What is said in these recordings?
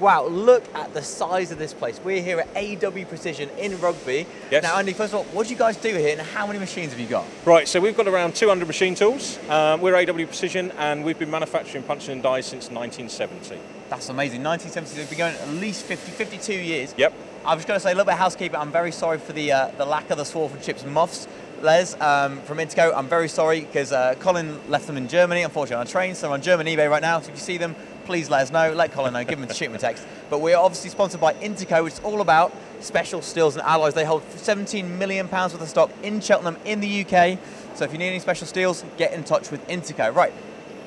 wow, look at the size of this place. We're here at AW Precision in Rugby. Yes. Now, Andy, first of all, what do you guys do here and how many machines have you got? Right, so we've got around 200 machine tools. Um, we're AW Precision and we've been manufacturing punching and dies since 1970. That's amazing. 1970, they've been going at least 50, 52 years. Yep. I was going to say a little bit of housekeeping. I'm very sorry for the uh, the lack of the Swarford Chips muffs. Les um, from Interco, I'm very sorry because uh, Colin left them in Germany, unfortunately, on a train. So they're on German eBay right now. So if you see them, please let us know. Let Colin know. Give him a shoot him a text. But we're obviously sponsored by Interco, which is all about special steels and alloys. They hold 17 million pounds worth of stock in Cheltenham in the UK. So if you need any special steels, get in touch with Interco. Right.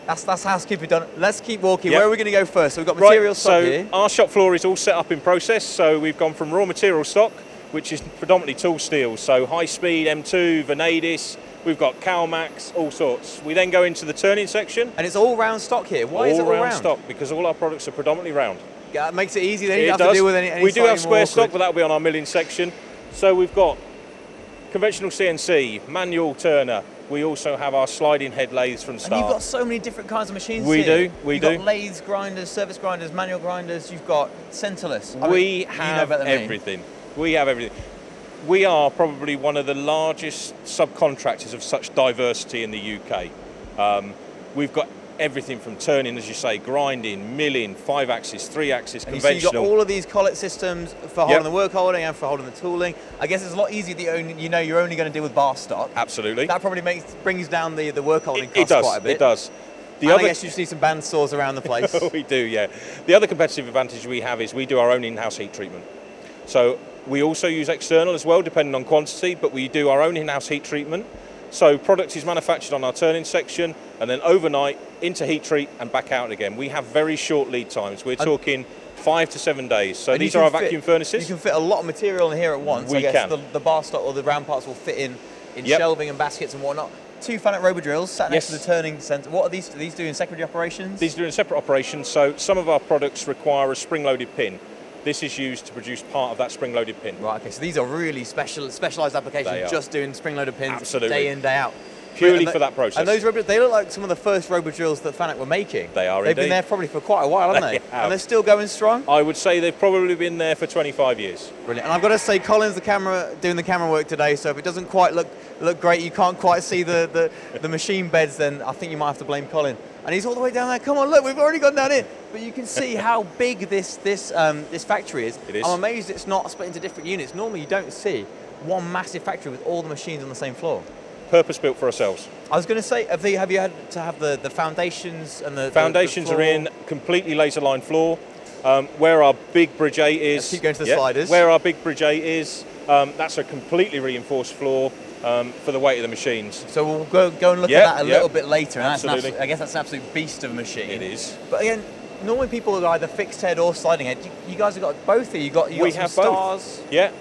That's, that's housekeeping done. Let's keep walking. Yep. Where are we going to go first? So we've got material right, stock so here. our shop floor is all set up in process. So we've gone from raw material stock, which is predominantly tool steel, so high speed M2, Vanadis. We've got Calmax, all sorts. We then go into the turning section. And it's all round stock here. Why all is it all round round? stock because all our products are predominantly round. Yeah, it makes it easy. Then you don't have does. to deal with any. any we do have square stock, but that'll be on our milling section. So we've got conventional CNC, manual turner. We also have our sliding head lathes from start. And you've got so many different kinds of machines here. We here. do, we you've do. got lathes, grinders, service grinders, manual grinders. You've got centerless. I mean, we you know have everything. We have everything. We are probably one of the largest subcontractors of such diversity in the UK. Um, we've got everything from turning, as you say, grinding, milling, five axis, three axis, And you see, you've got all of these collet systems for holding Yep. the work holding and for holding the tooling. I guess it's a lot easier that you, only, you know you're only going to deal with bar stock. Absolutely. That probably makes brings down the, the work holding it, costs it does. quite a bit. It does. The and other I guess you see some band saws around the place. we do, yeah. The other competitive advantage we have is we do our own in-house heat treatment. So we also use external as well, depending on quantity, but we do our own in-house heat treatment. So product is manufactured on our turning section and then overnight into heat treat and back out again. We have very short lead times. We're talking five to seven days. So these are our fit- vacuum furnaces. You can fit a lot of material in here at once. I We guess can. The, the bar stock or the round parts will fit in in Yep. shelving and baskets and whatnot. Two Fanuc Robo drills sat next Yes. to the turning centre. What are these? Are these doing secondary operations? These are doing separate operations, so some of our products require a spring-loaded pin. This is used to produce part of that spring-loaded pin. Right. Okay. So these are really special, specialised applications, just doing spring-loaded pins Absolutely. day in, day out. Purely for that process. And those robo, they look like some of the first robo drills that Fanuc were making. They are They've been indeed. there probably for quite a while, haven't They they? have. And they're still going strong. I would say they've probably been there for 25 years. Brilliant. And I've got to say, Colin's the camera doing the camera work today. So if it doesn't quite look look great, you can't quite see the, the, the machine beds, then I think you might have to blame Colin. And he's all the way down there. Come on, look, we've already gone down here. But you can see how big this this um, this factory is. It is. I'm amazed it's not split into different units. Normally, you don't see one massive factory with all the machines on the same floor. Purpose built for ourselves. I was going to say, have, they, have you had to have the, the foundations and the the- the Foundations are in, completely laser line floor. Um, where our big bridge 8 is. Let's keep going to the sliders. Where our big bridge 8 is, um, that's a completely reinforced floor um, for the weight of the machines. So we'll go, go and look Yeah, at that a yeah. little bit later. And that's an I guess that's an absolute beast of a machine. It is. But again, normally people are either fixed head or sliding head. You, you guys have got both here. You got you we got have some both. stars. Yeah.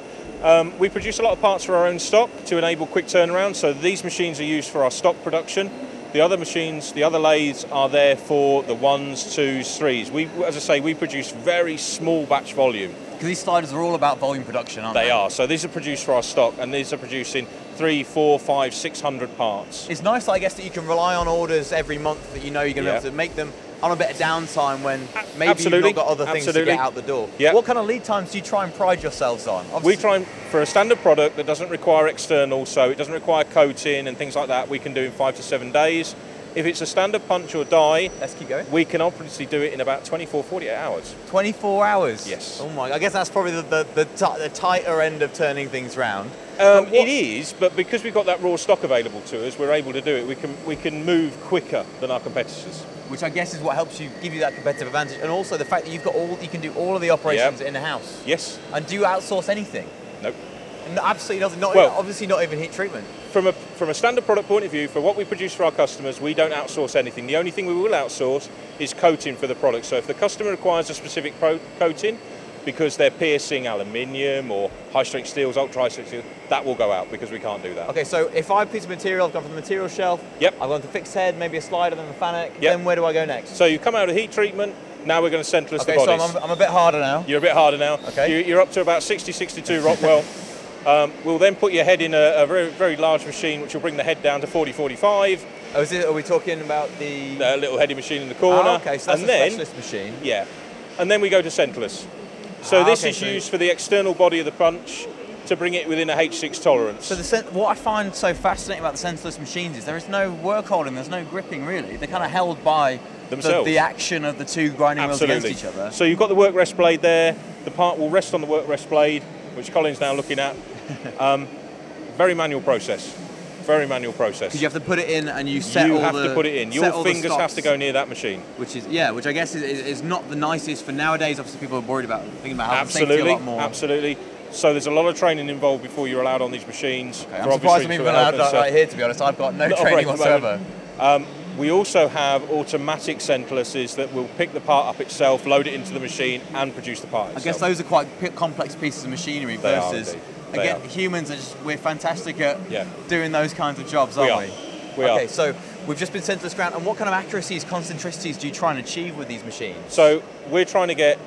Um, we produce a lot of parts for our own stock to enable quick turnaround. So these machines are used for our stock production. The other machines, the other lathes are there for the ones, twos, threes. We, as I say, we produce very small batch volume. Because these sliders are all about volume production, aren't they? They are. So these are produced for our stock, and these are producing three, four, five, six hundred parts. It's nice, I guess, that you can rely on orders every month that you know you're going to Yeah. be able to make them on a bit of downtime when maybe absolutely. you've not got other things to get out the door. Yeah. What kind of lead times do you try and pride yourselves on? We try and, for a standard product that doesn't require external, so it doesn't require coating and things like that, we can do in five to seven days. If it's a standard punch or die, Let's keep going. we can obviously do it in about 24, 48 hours. 24 hours. Yes. Oh my! I guess that's probably the the, the, the tighter end of turning things round. Um, it is, but because we've got that raw stock available to us, we're able to do it. We can we can move quicker than our competitors. Which I guess is what helps you give you that competitive advantage, and also the fact that you've got all you can do all of the operations Yep. in the house. Yes. And do you outsource anything? Nope. No, absolutely nothing. Not Well- obviously not even heat treatment. From a from a standard product point of view, for what we produce for our customers, we don't outsource anything. The only thing we will outsource is coating for the product. So if the customer requires a specific pro- coating, because they're piercing aluminium or high strength steels, ultra high strength steel, that will go out because we can't do that. Okay, so if I have a piece of material, I've gone from the material shelf. Yep. I've gone to fixed head, maybe a slider, then the FANUC. Yep. Then where do I go next? So you come out of heat treatment. Now we're going to centreless okay, the so. I'm, I'm a bit harder now. You're a bit harder now. Okay. You- You're up to about 60, 62 Rockwell. um, we'll then put your head in a, a very, very large machine, which will bring the head down to 40, 45. Oh, is it, are we talking about the? A little heady machine in the corner. Ah, okay, so that's and a then, specialist machine. yeah. and then we go to centerless. So Ah, this okay, is so- used for the external body of the punch to bring it within a H6 tolerance. So the what I find so fascinating about the centerless machines is there is no work holding, there's no gripping really. They're kind of held by the, Themselves. the action of the two grinding Absolutely. wheels against each other. So you've got the work rest blade there. The part will rest on the work rest blade, which Colin's now looking at. Um, very manual process. Very manual process. Because you have to put it in and you set You all have to put it in. Your the fingers have to go near that machine. Which is yeah, which I guess is, is, is not the nicest for nowadays. Obviously, people are worried about thinking about health and safety a Absolutely, lot more. absolutely. So there's a lot of training involved before you're allowed on these machines. Okay, I'm surprised I'm even allowed right here. To be honest, I've got no training the whatsoever. Um, we also have automatic centerlesses that will pick the part up itself, load it into the machine, and produce the part I guess those are quite complex pieces of machinery They are versus again are. humans are just we're fantastic at Yeah. doing those kinds of jobs, aren't are. we? We okay, are. so we've just been sent to this ground, and what kind of accuracies, concentricities do you try and achieve with these machines? So we're trying to get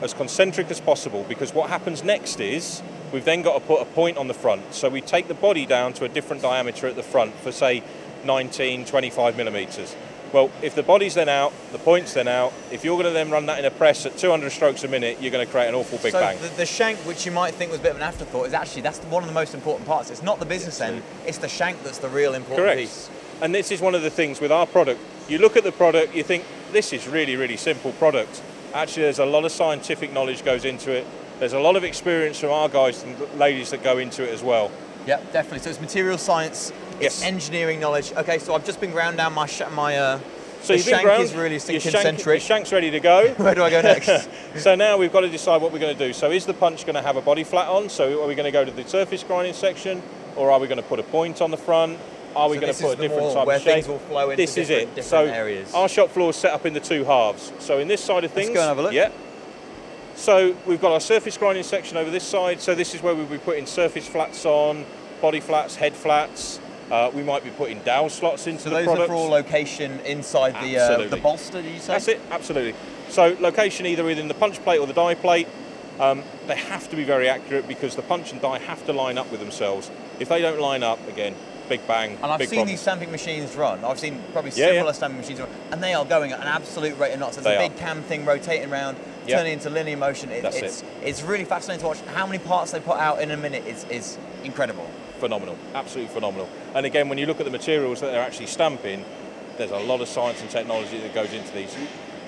as concentric as possible because what happens next is we've then got to put a point on the front. So we take the body down to a different diameter at the front for say 19, 25 millimeters. Well, if the body's then out, the point's then out, if you're going to then run that in a press at 200 strokes a minute, you're going to create an awful big so bang. The, the shank, which you might think was a bit of an afterthought, is actually that's one of the most important parts. It's not the business end; it's the shank that's the real important Correct. piece. And this is one of the things with our product. You look at the product, you think this is really, really simple product. Actually, there's a lot of scientific knowledge goes into it. There's a lot of experience from our guys and ladies that go into it as well. Yep, definitely. So it's material science, it's Yes. engineering knowledge. Okay, so I've just been ground down my sh- my uh, So the shank ground, is really your shank, your concentric. shank's ready to go. Where do I go next? so now we've got to decide what we're going to do. So is the punch going to have a body flat on? So are we going to go to the surface grinding section, or are we going to put a point on the front? Are we So going to put a different type of shape? things will flow into this is it. different so areas. our shop floor is set up in the two halves. So in this side of things, Let's go and have a look. Yeah. So we've got our surface grinding section over this side. So this is where we'll be putting surface flats on, body flats, head flats. Uh, we might be putting dowel slots into So the those products. are for all location inside the uh, the bolster. Did you say? That's it, absolutely. So location either within the punch plate or the die plate. Um, they have to be very accurate because the punch and die have to line up with themselves. If they don't line up, again, big bang, And I've seen problem. these stamping machines run. I've seen probably Yeah, similar yeah. stamping machines run, and they are going at an absolute rate of knots. There's They a are. big cam thing rotating around, Yeah. turning into linear motion. It, That's it's it. it's really fascinating to watch. How many parts they put out in a minute is is incredible. phenomenal, absolutely phenomenal. And again, when you look at the materials that they're actually stamping, there's a lot of science and technology that goes into these.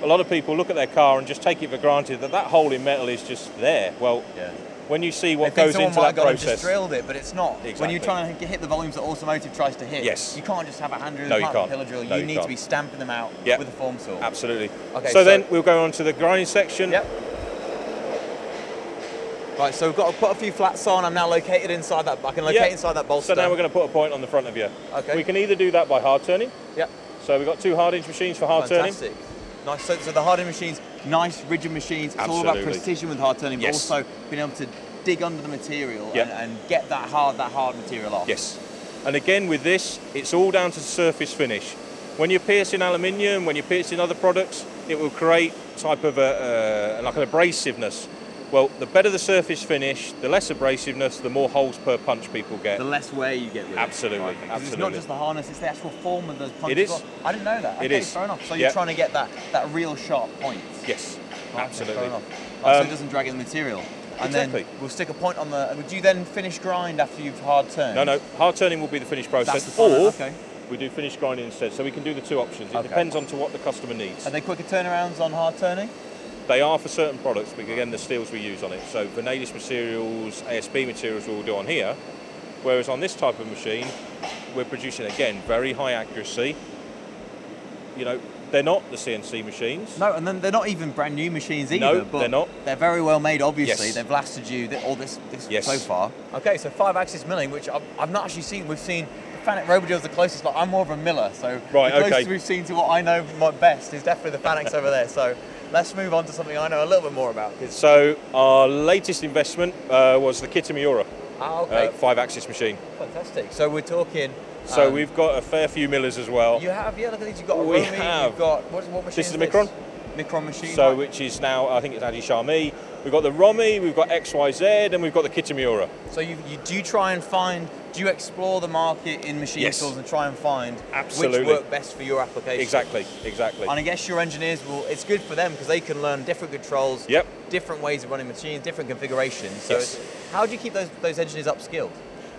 A lot of people look at their car and just take it for granted that that hole in metal is just there. Well, Yeah. when you see what goes into that and just drilled it, but it's not. Exactly. When you're trying to hit the volumes that automotive tries to hit, Yes. you can't just have a hand drill, No, you can't have a can't. pillar drill. No, you you need to can't. be stamping them out Yeah. with a form saw. absolutely. Okay, so, so- then we'll go on to the grinding section. Yep. Right, so we've got to put a few flats on. I'm now located inside that. I can locate Yeah. inside that bolster. So now we're going to put a point on the front of you. Okay. We can either do that by hard turning. Yep. So we've got two Hardinge machines for hard turning. Fantastic. Nice. So, so the Hardinge machines, nice rigid machines. It's all about precision with hard turning, but Yes. also being able to dig under the material Yeah. and, and get that hard that hard material off. Yes. And again with this, it's all down to the surface finish. When you're piercing aluminium, when you're piercing other products, it will create type of a, uh, like an abrasiveness. Well, the better the surface finish, the less abrasiveness, the more holes per punch people get. The less wear you get with Absolutely, it. Right, 'cause It's not just the harness; it's the actual form of the punch. It is. well. I didn't know that. It okay, is. Fair enough. So you're trying to get that that real sharp point. Yes, absolutely. Enough. Right, so Um, it doesn't drag in the material. And then Exactly. we'll stick a point on the. Would you then finish grind after you've hard turned? No, no, hard turning will be the finished process. That's the or okay. we do finished grinding instead. So we can do the two options. It Okay. depends on to what the customer needs. Are they quicker turnarounds on hard turning? They are for certain products, but again, the steels we use on it. So Vanadis materials, ASP materials we'll do on here. Whereas on this type of machine, we're producing, again, very high accuracy. You know, they're not the CNC machines. No, and then they're not even brand new machines either. No, but they're not. They're very well made, obviously. Yes. They've lasted you all this, this Yes. so far. Okay, so five axis milling, which I've, I've not actually seen. We've seen the Fanuc Robodrill's the closest, but I'm more of a miller, so Right, the closest okay. we've seen to what I know my best is definitely the Fanucs over there. So let's move on to something I know a little bit more about. So our latest investment uh, was the Kitamura ah, okay, uh, five-axis machine. fantastic. So we're talking. So um, we've got a fair few millers as well. You have, yeah. Look at these. You've got a We Romi, have. You've got what, what machine This is a this? Mikron. Machine. So, right? which is now, I think it's Agie Charmilles. We've got the Romi, we've got XYZ, and we've got the Kitamura. So you, you do try and find, do you explore the market in machine Yes. tools and try and find Absolutely. which work best for your application? Exactly, exactly. And I guess your engineers will, it's good for them because they can learn different controls, Yep. different ways of running machines, different configurations. So Yes. it's- how do you keep those, those engineers upskilled?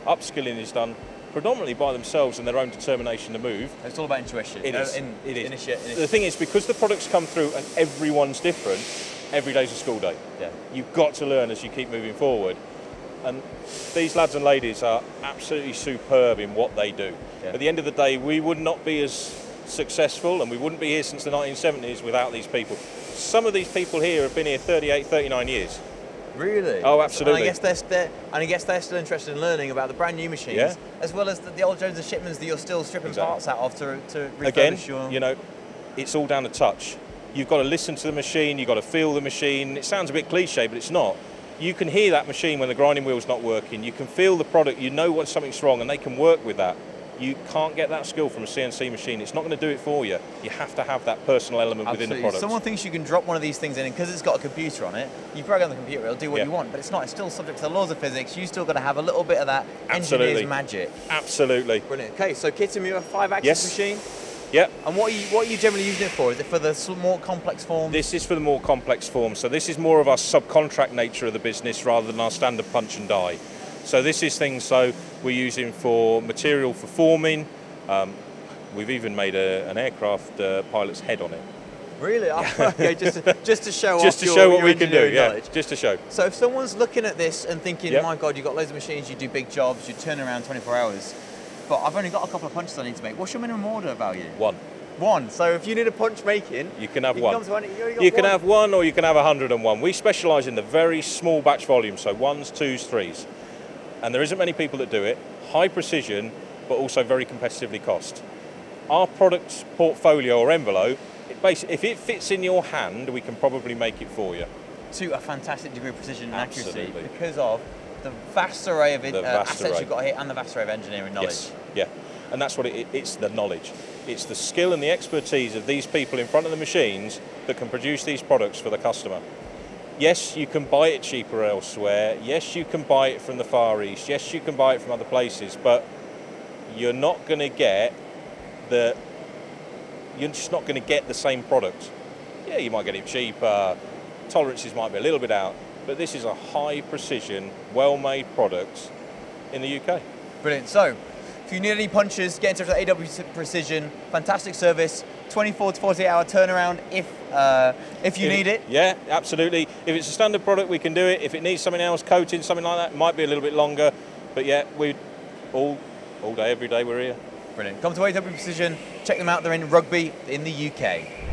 Upskilling is done predominantly by themselves and their own determination to move. It's all about intuition. It uh. In, it is. Initi- initi- The thing is, because the products come through and everyone's different, every day's a school day. yeah. You've got to learn as you keep moving forward. And these lads and ladies are absolutely superb in what they do. Yeah. At the end of the day, we would not be as successful and we wouldn't be here since the 1970s without these people. Some of these people here have been here 38, 39 years. Really? Oh, absolutely. And. I guess they're, st- and I guess they're still interested in learning about the brand new machines, Yeah. as well as the, the old Jones and Shipmans that you're still stripping Exactly. parts out of to, to refurbish Again, your. you know, it's all down to touch. You've got to listen to the machine, you've got to feel the machine. It sounds a bit cliche, but it's not. You can hear that machine when the grinding wheel's not working. You can feel the product, you know when something's wrong, and they can work with that. You can't get that skill from a CNC machine. It's not going to do it for you. You have to have that personal element within the Absolutely. product. Someone thinks you can drop one of these things in, and because it's got a computer on it, you program the computer, it'll do what Yeah. you want, but it's not. It's still subject to the laws of physics. You still got to have a little bit of that Absolutely. engineer's magic. Absolutely. Brilliant. Okay, so Kitamura five-axis Yes. machine, Yep. and what are you what are you generally using it for? Is it for the more complex forms? This is for the more complex forms. So this is more of our subcontract nature of the business rather than our standard punch and die. So this is things so we're using for material for forming. Um, we've even made a, an aircraft uh, pilot's head on it, Really? okay, just to, just to show just off to your, show what we can do. Yeah, knowledge. just to show. So if someone's looking at this and thinking, Yep. my God, you've got loads of machines, you do big jobs, you turn around 24 hours, but I've only got a couple of punches I need to make. What's your minimum order value? One. One. So if you need a punch making, You can have you one. To one you, You can one. have one or you can have 101. We specialise in the very small batch volume, so ones, twos, threes. And there isn't many people that do it. High precision, but also very competitively cost. Our product portfolio or envelope, it basically, if it fits in your hand, we can probably make it for you. to a fantastic degree of precision and accuracy because of the vast array of uh, vast assets array. you've got here and the vast array of engineering knowledge. Yes, yeah. And that's what it- it's the knowledge. It's the skill and the expertise of these people in front of the machines that can produce these products for the customer. Yes, you can buy it cheaper elsewhere. Yes, you can buy it from the Far East. Yes, you can buy it from other places, but you're not going to get the you're just not going to get the same product. Yeah, you might get it cheaper. Tolerances might be a little bit out, but this is a high precision, well-made product in the UK. Brilliant. So, if you need any punches, get in touch with AW Precision. Fantastic service. 24 to 48 hour turnaround if uh, if you If- need it. Yeah, absolutely. If it's a standard product, we can do it. If it needs something else, coating, something like that, it might be a little bit longer. But yeah, we all all day, every day we're here. Brilliant. Come to AW Precision. Check them out. They're in Rugby in the UK.